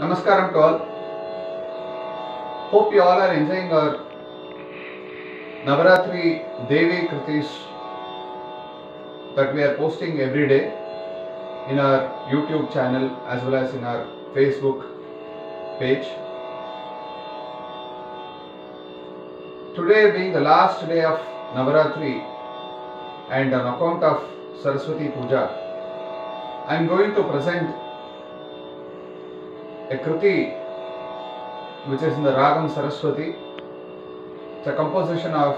Namaskaram to all. Hope you all are enjoying our Navaratri Devi Kritis that we are posting every day in our YouTube channel as well as in our Facebook page. Today being the last day of Navaratri and on account of Saraswati Puja, I am going to present a Kriti which is in the Ragam Saraswati. It's a composition of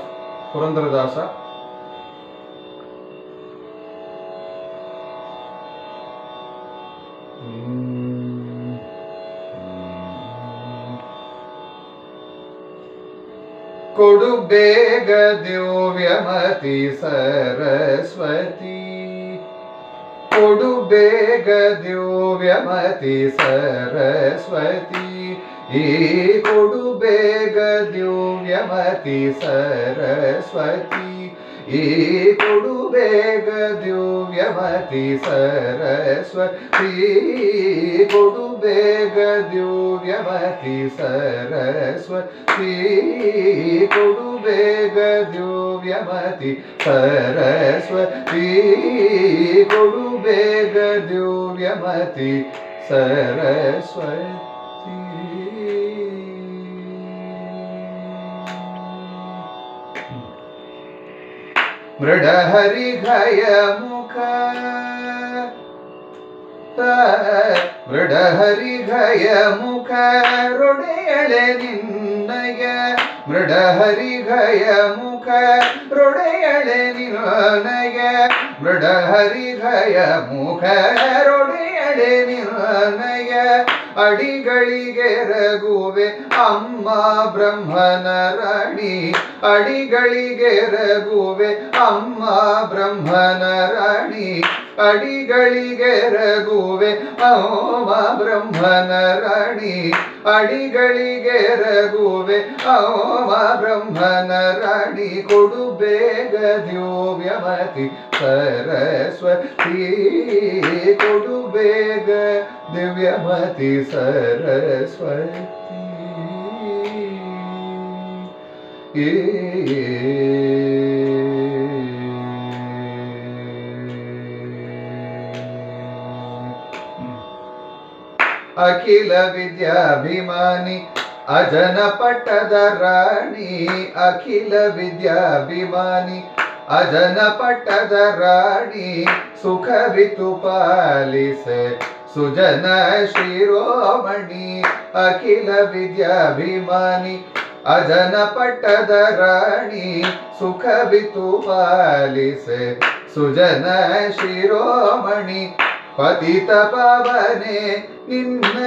Purandaradasa. Mm. Mm. ಕೊಡು ಬೇಗ ದಿವ್ಯಮತಿ ಸರಸ್ವತಿ ಕೊಡು ಬೇಗ ದಿವ್ಯಮತಿ ಸರಸ್ವತಿ ಈ ಕೊಡು ಬೇಗ ದಿವ್ಯಮತಿ ಸರಸ್ವತಿ ಈ ಕೊಡು ಬೇಗ ದಿವ್ಯಮತಿ ಸರಸ್ವತಿ ಕೊಡು ಬೇಗ ದಿವ್ಯಮತಿ ಸರಸ್ವತಿ ಕೊಡು ಬೇಗ ದಿವ್ಯಮತಿ ಸರಸ್ವತಿ ಕೊಡು वेगद्यूर्यमति सरस्वती मृडहरिघयमुख ಮುಖ ಮೃಡಹರಿಘಯ ಮುಖ ರೊಡೆಯಳೆ ನಿನ್ನಯ. ಮೃಡಹರಿಘಯ ಮುಖ ರೊಡೆಯಳೆ ನಿನ್ನಯ. ಮೃಡಹರಿಘಯ ಮುಖ ರೊಡೆಯಳೆ ನಿನ್ನಯ. ಅಡಿಗಳಿಗೆ ರಘುವೆ ಅಮ್ಮ ಬ್ರಹ್ಮನ ರಾಣಿ ಅಡಿಗಳಿಗೆ ರಘುವೆ ಅಮ್ಮ ಬ್ರಹ್ಮನ ರಾಣಿ ಅಡಿಗಳಿಗೆ ರಘುವೆ ಓಮ ಬ್ರಹ್ಮನ ರಾಣಿ ಅಡಿಗಳಿಗೆ ರಘುವೆ ಓಮ ಬ್ರಹ್ಮನ ರಾಣಿ ಕೊಡು ಬೇಗ ದ್ಯೋವ್ಯವತಿ ಸರಸ್ವತಿ. ಕೊಡು ಬೇಗ ದಿವ್ಯಮತಿ ಸರಸ್ವತಿ. ಅಖಿಲ ವಿದ್ಯಾಭಿಮಾನಿ ಅಜನ ಪಟ್ಟದ ರಾಣಿ ಅಖಿಲ ವಿದ್ಯಾಭಿಮಾನಿ ಅಜನ ಪಟ್ಟದ ರಾಣಿ ಸುಖವಿತು ಪಾಲಿಸೆ ಸುಜನ ಶಿರೋಮಣಿ ಅಖಿಲ ವಿದ್ಯಾಭಿಮಾನಿ ಅಜನ ಪಟ್ಟದ ರಾಣಿ ಸುಖವಿತು ಪಾಲಿಸೆ ಸುಜನ ಶಿರೋಮಣಿ ಪತಿತ ಪವನೆ ನಿನ್ನ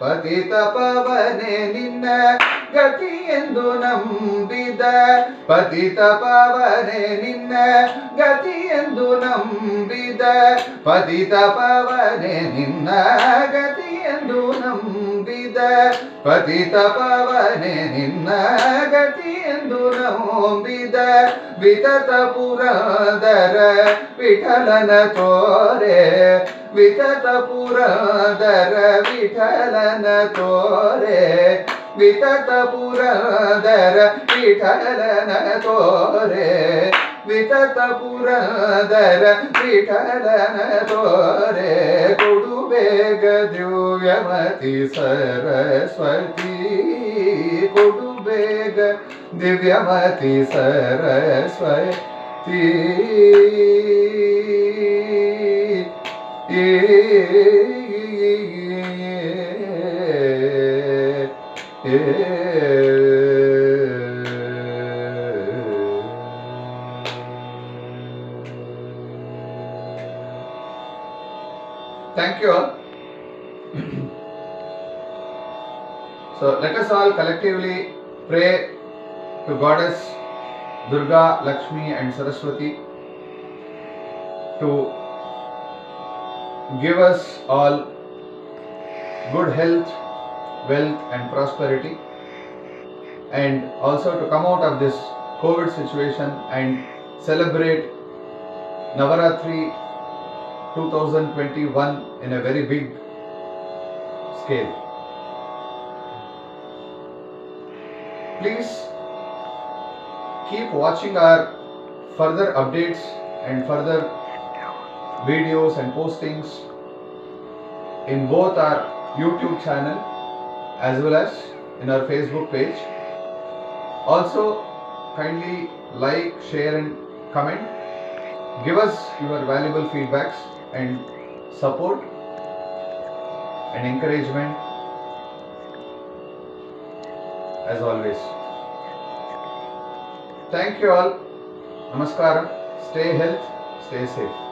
ಪತಿತ ಪವನೆ ನಿನ್ನ ಗತಿ ಎಂದು ನಂಬಿದ ಪತಿತ ಪವನೆ ನಿನ್ನ ಗತಿ ಎಂದು ನಂಬಿದ ಪತಿತ ಪವನೆ ನಿನ್ನ ಗತಿ ಎಂದು ನಂಬಿದ ಪತಿತ ಪವನೆ ನಿನ್ನ ಗತಿ ಎಂದು ನಂಬಿದ ವಿತತ ಪುರದರ ವಿಠಲನ ತೋರೆ ವಿತತ ಪುರದರ ವಿಠಲನ ತೋರೆ ವಿತತ ಪುರದರ ವಿಠಲನ ತೋರೆ ವಿತತ ಪುರದರ ವಿಠಲನ ತೋರೆ ಕೊಡು ಬೇಗ ದಿವ್ಯಮತಿ ಸರಸ್ವತಿ ಕೊಡು ಬೇಗ ದಿವ್ಯಮತಿ Saraswati Thank you all. so let us all collectively pray to Goddess Durga, Lakshmi, and Saraswati to give us all good health, wealth, and prosperity, and also to come out of this COVID situation and celebrate Navaratri 2021 in a very big scale. Please keep watching our further updates and further videos and postings in both our YouTube channel as well as in our Facebook page. Also, kindly like, share, and comment. Give us your valuable feedbacks and support and encouragement as always. Thank you all. Namaskaram. Stay healthy. stay safe.